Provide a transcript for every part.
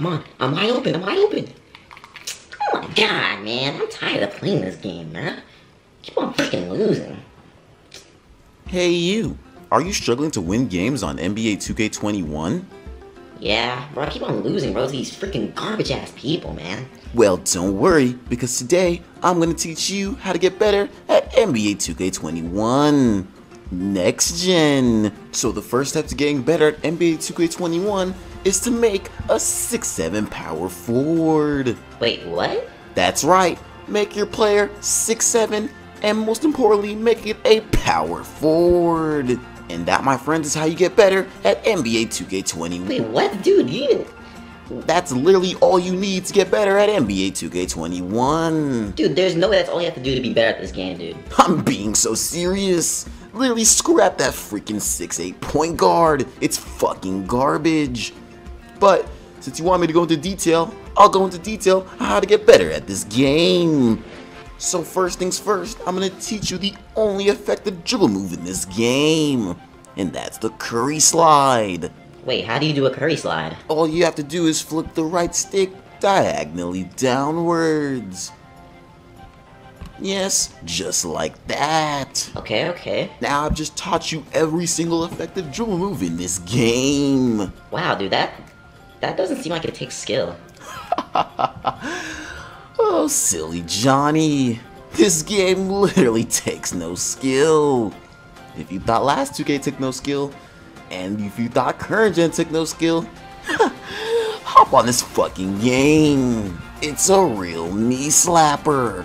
Come on, I'm wide open, I'm wide open. Oh my god, man, I'm tired of playing this game, man. Keep on freaking losing. Hey you, are you struggling to win games on NBA 2K21? Yeah, bro, I keep on losing, bro, to these freaking garbage ass people, man. Well, don't worry, because today I'm gonna teach you how to get better at NBA 2K21 Next Gen. So the first step to getting better at NBA 2K21 is to make a 6-7 power forward. Wait, what? That's right, make your player 6-7 and most importantly, make it a power forward. And that, my friends, is how you get better at NBA 2K21. Wait, what? Dude, you. That's literally all you need to get better at NBA 2K21. Dude, there's no way that's all you have to do to be better at this game, dude. I'm being so serious. Literally scrap that freaking 6'8 point guard. It's fucking garbage. But since you want me to go into detail, I'll go into detail how to get better at this game. So first things first, I'm gonna teach you the only effective dribble move in this game. And that's the Curry Slide. Wait, how do you do a curry slide? All you have to do is flick the right stick diagonally downwards. Yes, just like that. Okay, okay. Now I've just taught you every single effective dribble move in this game. Wow, dude, that... That doesn't seem like it takes skill. Oh, silly Johnny. This game literally takes no skill. If you thought last 2K took no skill, and if you thought current gen took no skill, hop on this fucking game. It's a real knee slapper.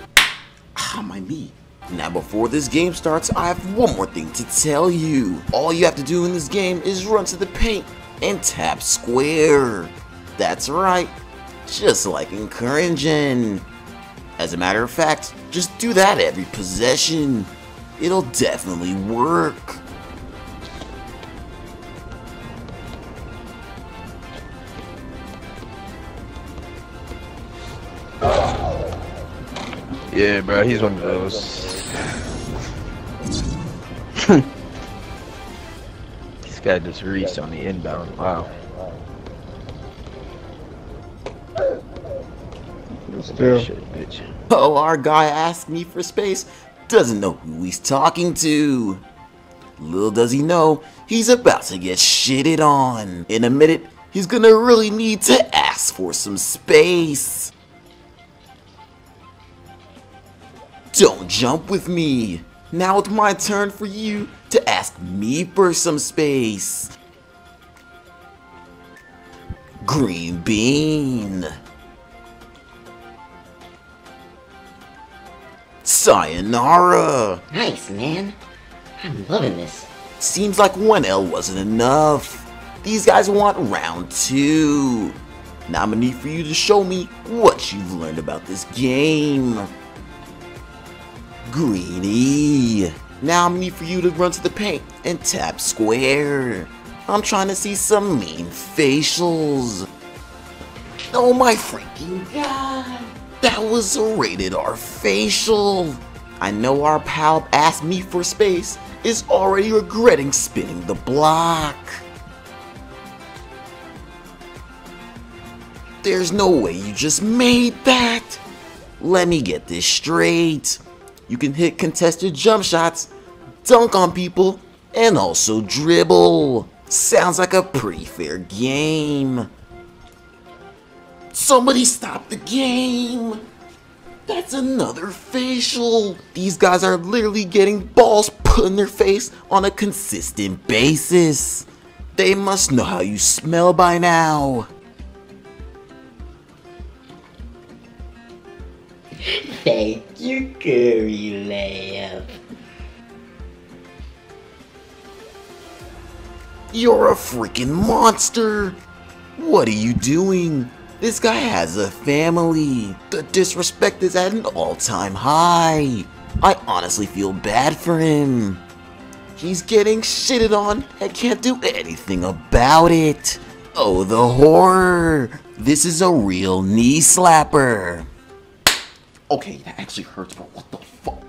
Ah, my knee. Now before this game starts, I have one more thing to tell you. All you have to do in this game is run to the paint and tap square. That's right, just like in. As a matter of fact, just do that every possession. It'll definitely work. Yeah, bro, he's one of those. Guy just reached on the inbound. Wow. Still. Shit. Oh, our guy asked me for space, doesn't know who he's talking to. Little does he know, he's about to get shitted on. In a minute, he's gonna really need to ask for some space. Don't jump with me. Now it's my turn for you to ask me for some space. Green bean. Sayonara. Nice, man. I'm loving this. Seems like 1L wasn't enough. These guys want round two. Now I'm gonna need for you to show me what you've learned about this game. Greeny. Now I'm need for you to run to the paint and tap square. I'm trying to see some mean facials. Oh my freaking god. That was a rated R facial. I know our pal asked me for space is already regretting spinning the block. There's no way you just made that. Let me get this straight. You can hit contested jump shots, dunk on people, and also dribble. Sounds like a pretty fair game. Somebody stop the game! That's another facial! These guys are literally getting balls put in their face on a consistent basis. They must know how you smell by now. Thank you, curry lamb. You're a freaking monster! What are you doing? This guy has a family. The disrespect is at an all-time high. I honestly feel bad for him. He's getting shitted on and can't do anything about it. Oh, the horror. This is a real knee slapper. Okay, that actually hurts, but what the fuck?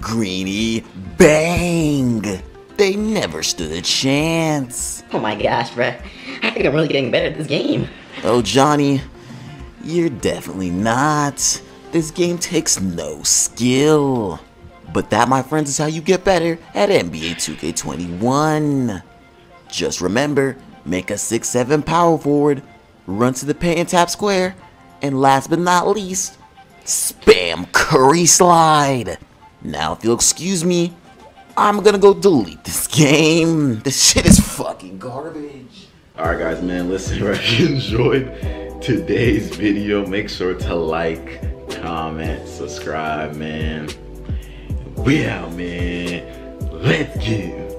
Greeny bang! They never stood a chance. Oh my gosh, bruh. I think I'm really getting better at this game. Oh, Johnny, you're definitely not. This game takes no skill. But that, my friends, is how you get better at NBA 2K21. Just remember, make a 6-7 power forward, run to the paint and tap square, and last but not least, spam curry slide. Now, if you'll excuse me, I'm gonna go delete this game. This shit is fucking garbage. Alright guys, man, listen, if you enjoyed today's video, make sure to like, comment, subscribe, man. We out, man. Let's go.